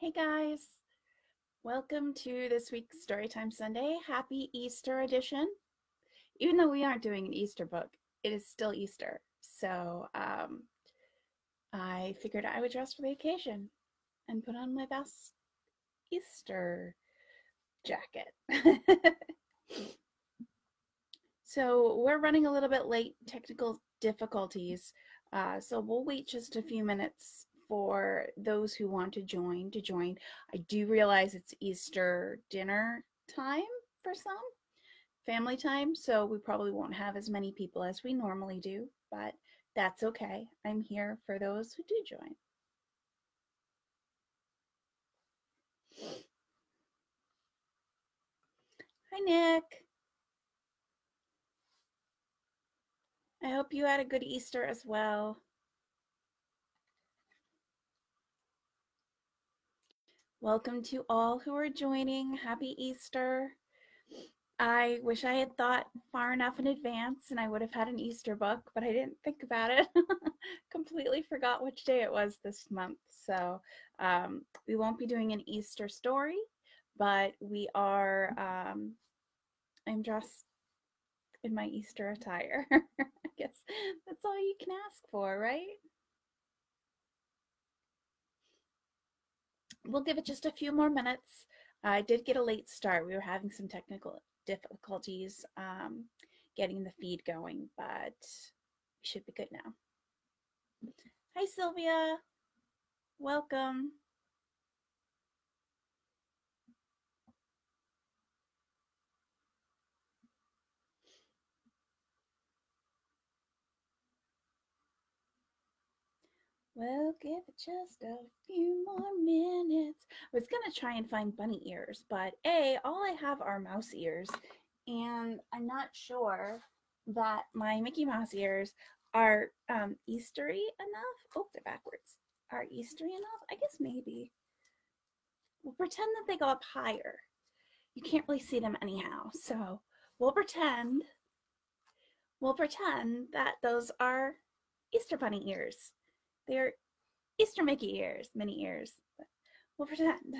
Hey guys, welcome to this week's Storytime Sunday. Happy Easter edition. Even though we aren't doing an Easter book, it is still Easter. So um, I figured I would dress for the occasion and put on my best Easter jacket. so we're running a little bit late, technical difficulties. Uh, so we'll wait just a few minutes for those who want to join to join. I do realize it's Easter dinner time for some, family time, so we probably won't have as many people as we normally do, but that's okay. I'm here for those who do join. Hi, Nick. I hope you had a good Easter as well. Welcome to all who are joining. Happy Easter. I wish I had thought far enough in advance and I would have had an Easter book, but I didn't think about it. Completely forgot which day it was this month. So um, we won't be doing an Easter story, but we are, um, I'm dressed in my Easter attire. I guess that's all you can ask for, right? We'll give it just a few more minutes. I did get a late start. We were having some technical difficulties um, getting the feed going, but we should be good now. Hi, Sylvia. Welcome. We'll give it just a few more minutes. I was going to try and find bunny ears, but A, all I have are mouse ears, and I'm not sure that my Mickey Mouse ears are um, Eastery enough. Oh, they're backwards. Are Eastery enough? I guess maybe. We'll pretend that they go up higher. You can't really see them anyhow, so we'll pretend. We'll pretend that those are Easter bunny ears. They're Easter Mickey ears, mini ears. We'll pretend.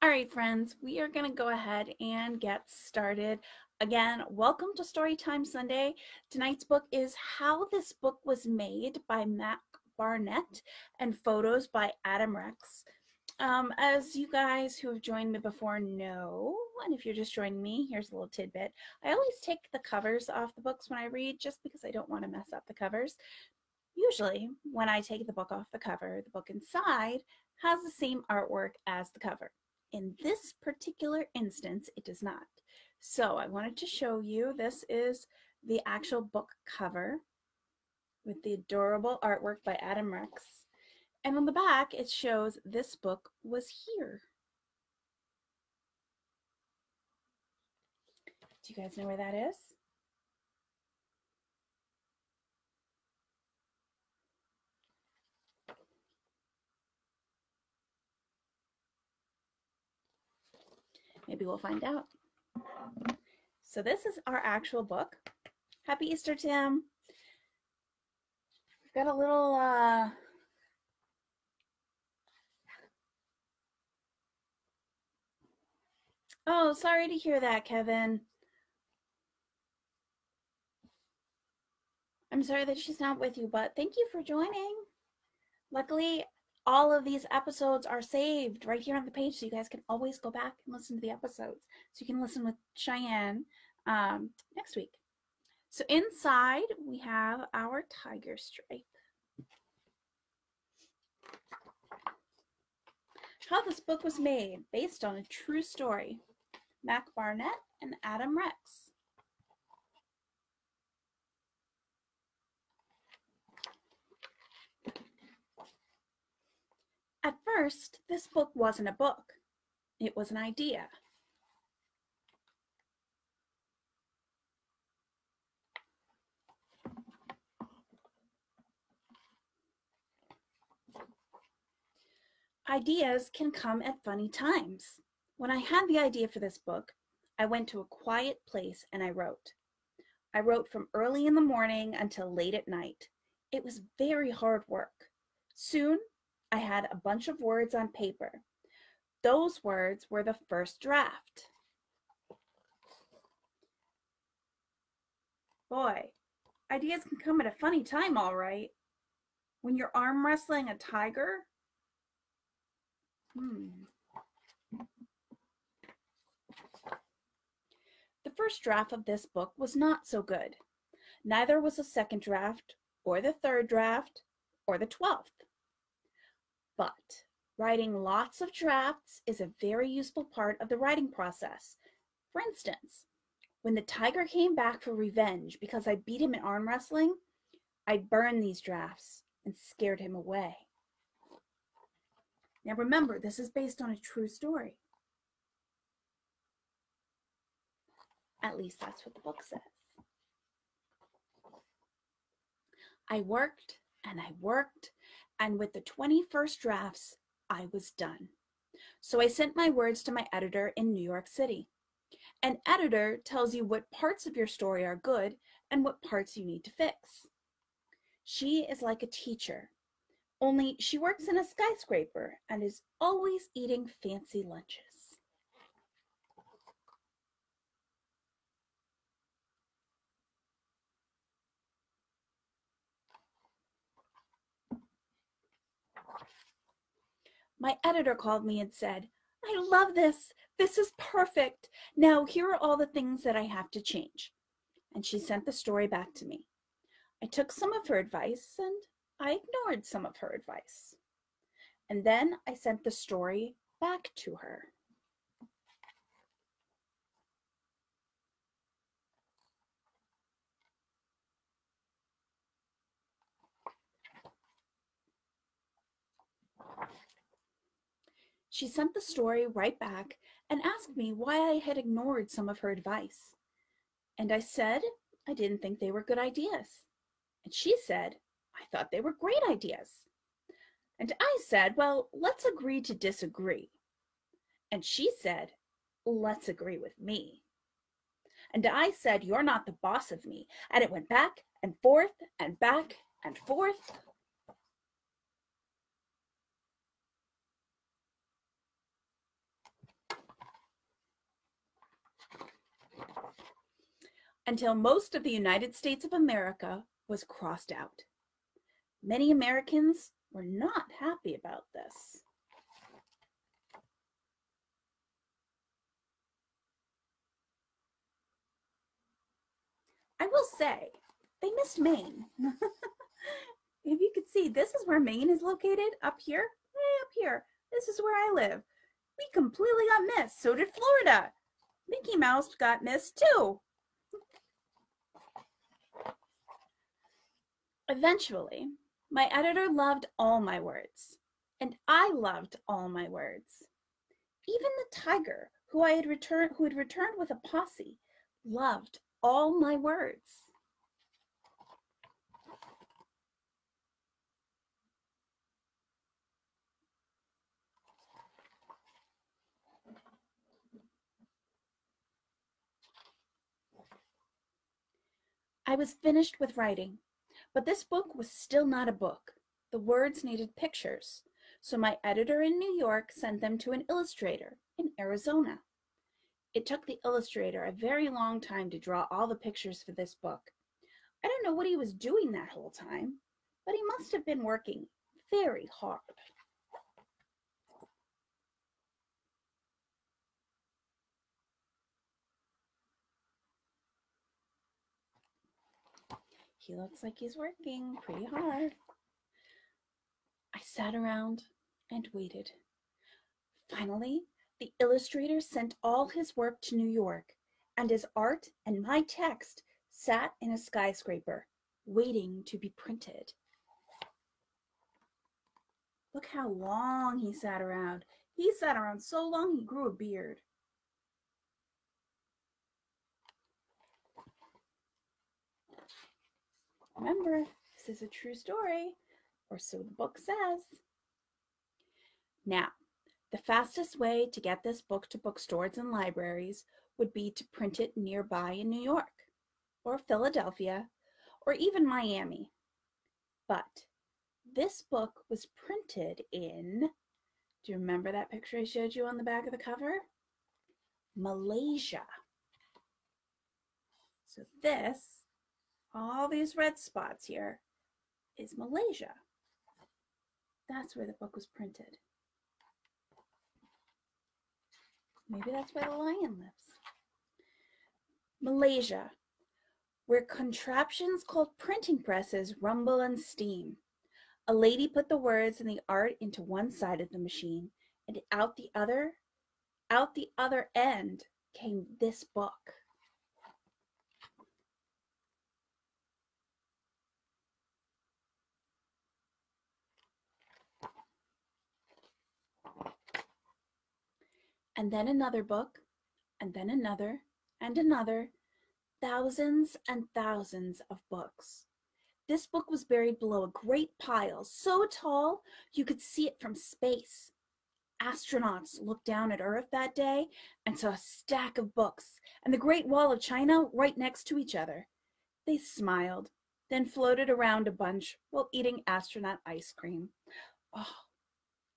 All right, friends, we are going to go ahead and get started. Again, welcome to Storytime Sunday. Tonight's book is How This Book Was Made by Mac Barnett and photos by Adam Rex. Um, as you guys who have joined me before know, and if you're just joining me, here's a little tidbit. I always take the covers off the books when I read just because I don't want to mess up the covers. Usually, when I take the book off the cover, the book inside has the same artwork as the cover. In this particular instance, it does not. So I wanted to show you, this is the actual book cover with the adorable artwork by Adam Rex. And on the back, it shows this book was here. Do you guys know where that is? Maybe we'll find out. So this is our actual book. Happy Easter, Tim. We've got a little uh, Oh, sorry to hear that, Kevin. I'm sorry that she's not with you, but thank you for joining. Luckily, all of these episodes are saved right here on the page, so you guys can always go back and listen to the episodes. So you can listen with Cheyenne um, next week. So inside, we have our tiger stripe. How this book was made, based on a true story. Mac Barnett, and Adam Rex. At first, this book wasn't a book. It was an idea. Ideas can come at funny times. When I had the idea for this book, I went to a quiet place and I wrote. I wrote from early in the morning until late at night. It was very hard work. Soon, I had a bunch of words on paper. Those words were the first draft. Boy, ideas can come at a funny time, all right. When you're arm wrestling a tiger? Hmm. First draft of this book was not so good. Neither was the second draft, or the third draft, or the twelfth. But writing lots of drafts is a very useful part of the writing process. For instance, when the tiger came back for revenge because I beat him in arm wrestling, I burned these drafts and scared him away. Now remember, this is based on a true story. At least that's what the book says. I worked and I worked, and with the 21st drafts, I was done. So I sent my words to my editor in New York City. An editor tells you what parts of your story are good and what parts you need to fix. She is like a teacher, only she works in a skyscraper and is always eating fancy lunches. My editor called me and said, I love this. This is perfect. Now, here are all the things that I have to change. And she sent the story back to me. I took some of her advice and I ignored some of her advice. And then I sent the story back to her. She sent the story right back and asked me why I had ignored some of her advice. And I said I didn't think they were good ideas. And she said, I thought they were great ideas. And I said, well, let's agree to disagree. And she said, let's agree with me. And I said, you're not the boss of me. And it went back and forth and back and forth. Until most of the United States of America was crossed out. Many Americans were not happy about this. I will say, they missed Maine. if you could see, this is where Maine is located, up here, way up here. This is where I live. We completely got missed. So did Florida. Mickey Mouse got missed too. Eventually, my editor loved all my words, and I loved all my words. Even the tiger, who I had returned who had returned with a posse, loved all my words. I was finished with writing but this book was still not a book. The words needed pictures, so my editor in New York sent them to an illustrator in Arizona. It took the illustrator a very long time to draw all the pictures for this book. I don't know what he was doing that whole time, but he must have been working very hard. He looks like he's working pretty hard. I sat around and waited. Finally, the illustrator sent all his work to New York, and his art and my text sat in a skyscraper, waiting to be printed. Look how long he sat around. He sat around so long he grew a beard. Remember, this is a true story, or so the book says. Now, the fastest way to get this book to bookstores and libraries would be to print it nearby in New York or Philadelphia or even Miami. But this book was printed in, do you remember that picture I showed you on the back of the cover? Malaysia. So this, all these red spots here, is Malaysia. That's where the book was printed. Maybe that's where the lion lives. Malaysia, where contraptions called printing presses rumble and steam. A lady put the words and the art into one side of the machine, and out the other, out the other end came this book. And then another book, and then another, and another, thousands and thousands of books. This book was buried below a great pile, so tall you could see it from space. Astronauts looked down at Earth that day and saw a stack of books and the Great Wall of China right next to each other. They smiled, then floated around a bunch while eating astronaut ice cream. Oh,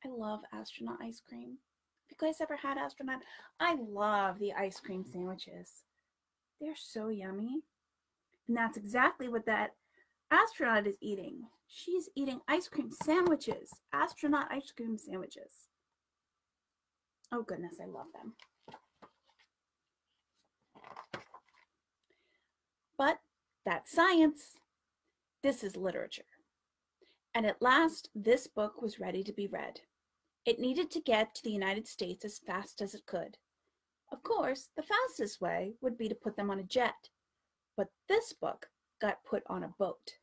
I love astronaut ice cream. You guys ever had astronaut? I love the ice cream sandwiches. They're so yummy. And that's exactly what that astronaut is eating. She's eating ice cream sandwiches, astronaut ice cream sandwiches. Oh goodness, I love them. But that's science. This is literature. And at last, this book was ready to be read. It needed to get to the United States as fast as it could. Of course, the fastest way would be to put them on a jet, but this book got put on a boat.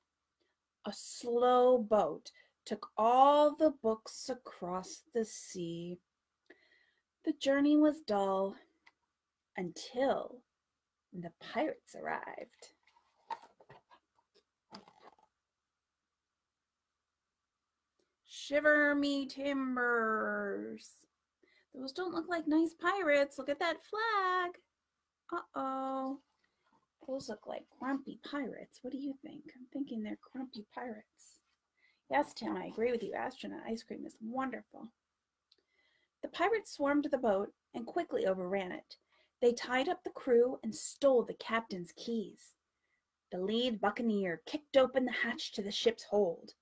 A slow boat took all the books across the sea. The journey was dull until the pirates arrived. Shiver me timbers. Those don't look like nice pirates. Look at that flag. Uh-oh. Those look like grumpy pirates. What do you think? I'm thinking they're grumpy pirates. Yes, Tim, I agree with you. Astronaut ice cream is wonderful. The pirates swarmed the boat and quickly overran it. They tied up the crew and stole the captain's keys. The lead buccaneer kicked open the hatch to the ship's hold.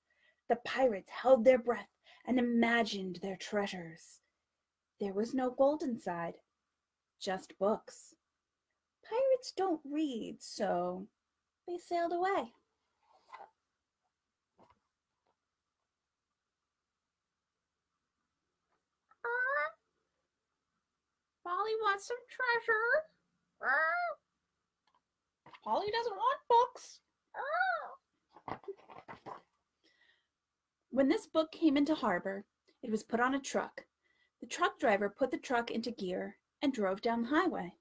The pirates held their breath and imagined their treasures. There was no gold inside, just books. Pirates don't read, so they sailed away. Polly wants some treasure. Polly doesn't want books. Oh. When this book came into harbor, it was put on a truck the truck driver put the truck into gear and drove down the highway.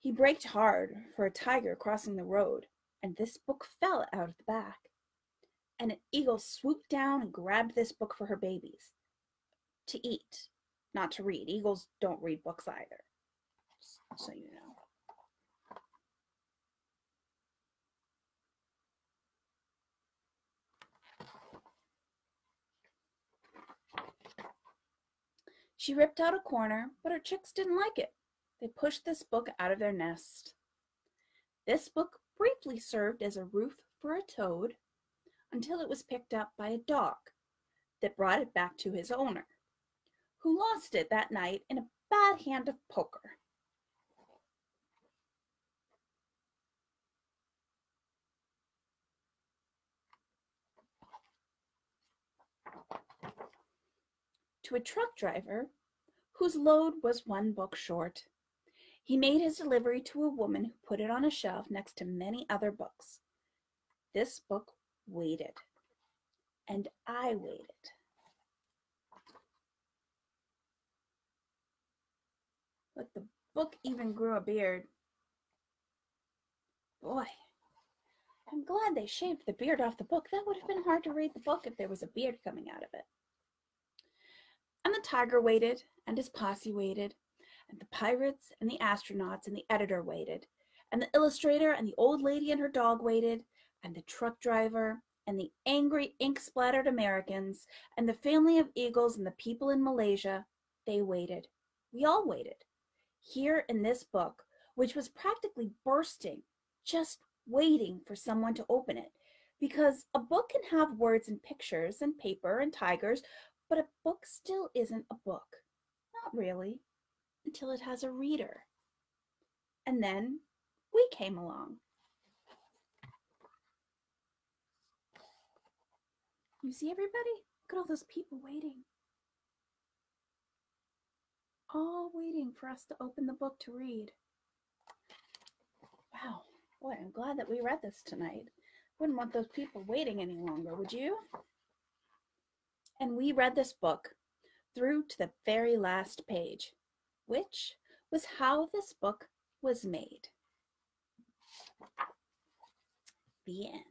He braked hard for a tiger crossing the road, and this book fell out of the back. And an eagle swooped down and grabbed this book for her babies to eat, not to read. Eagles don't read books either, so you know. She ripped out a corner, but her chicks didn't like it. They pushed this book out of their nest. This book briefly served as a roof for a toad until it was picked up by a dog that brought it back to his owner, who lost it that night in a bad hand of poker. To a truck driver whose load was one book short. He made his delivery to a woman who put it on a shelf next to many other books. This book waited, and I waited. But the book even grew a beard. Boy, I'm glad they shaved the beard off the book. That would have been hard to read the book if there was a beard coming out of it. And the tiger waited, and his posse waited, and the pirates and the astronauts and the editor waited, and the illustrator and the old lady and her dog waited, and the truck driver and the angry ink splattered Americans and the family of eagles and the people in Malaysia, they waited. We all waited. Here in this book, which was practically bursting, just waiting for someone to open it. Because a book can have words and pictures and paper and tigers, but a book still isn't a book. Not really, until it has a reader. And then we came along. You see everybody? Look at all those people waiting. All waiting for us to open the book to read. Wow. Boy, I'm glad that we read this tonight. Wouldn't want those people waiting any longer, would you? And we read this book through to the very last page, which was how this book was made. The end.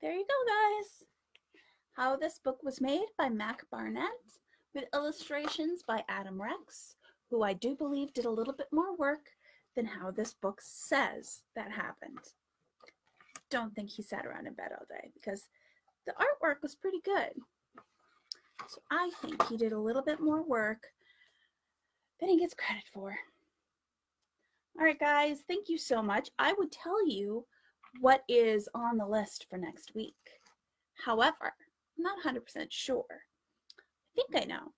There you go, guys. How this book was made by Mac Barnett with illustrations by Adam Rex, who I do believe did a little bit more work than how this book says that happened. Don't think he sat around in bed all day because the artwork was pretty good. So I think he did a little bit more work than he gets credit for. All right, guys, thank you so much. I would tell you what is on the list for next week. However, I'm not 100% sure. I think I know.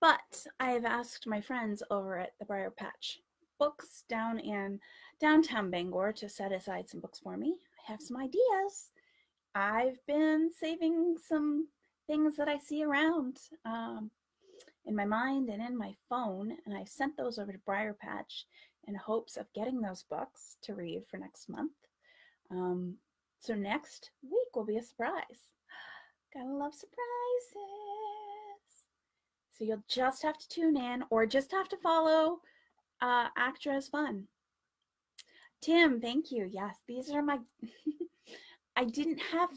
But I have asked my friends over at the Briar Patch Books down in downtown Bangor to set aside some books for me. I have some ideas. I've been saving some things that I see around um, in my mind and in my phone, and I sent those over to Briar Patch in hopes of getting those books to read for next month. Um, so next week will be a surprise. Gotta love surprises. So you'll just have to tune in or just have to follow uh, Aktrez Fun. Tim, thank you. Yes, these are my. I didn't have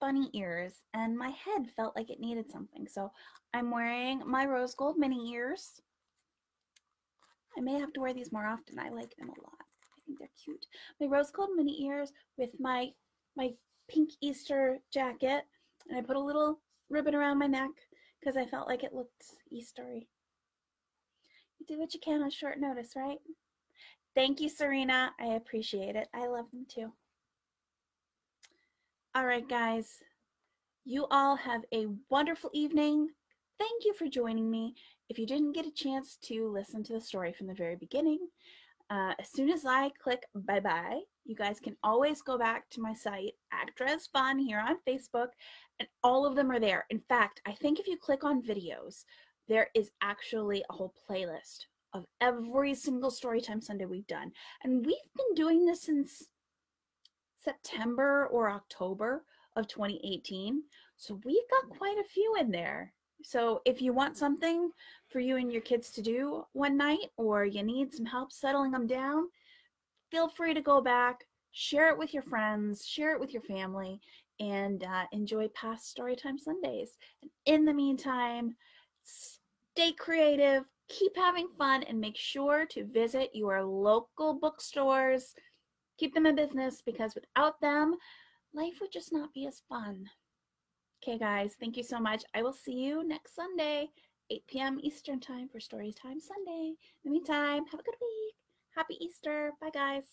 bunny ears and my head felt like it needed something. So I'm wearing my rose gold mini ears. I may have to wear these more often. I like them a lot. I think they're cute. My rose gold mini ears with my my pink Easter jacket. And I put a little ribbon around my neck because I felt like it looked Eastery. You do what you can on short notice, right? Thank you, Serena. I appreciate it. I love them too. All right, guys. You all have a wonderful evening. Thank you for joining me. If you didn't get a chance to listen to the story from the very beginning, uh, as soon as I click bye bye, you guys can always go back to my site, Aktrez Fun, here on Facebook, and all of them are there. In fact, I think if you click on videos, there is actually a whole playlist of every single Storytime Sunday we've done. And we've been doing this since September or October of 2018. So we've got quite a few in there. So if you want something for you and your kids to do one night or you need some help settling them down, feel free to go back, share it with your friends, share it with your family, and uh, enjoy past Storytime Sundays. And in the meantime, stay creative, keep having fun, and make sure to visit your local bookstores keep them in business because without them, life would just not be as fun. Okay, guys, thank you so much. I will see you next Sunday, 8 p.m. Eastern Time for Storytime Sunday. In the meantime, have a good week. Happy Easter. Bye, guys.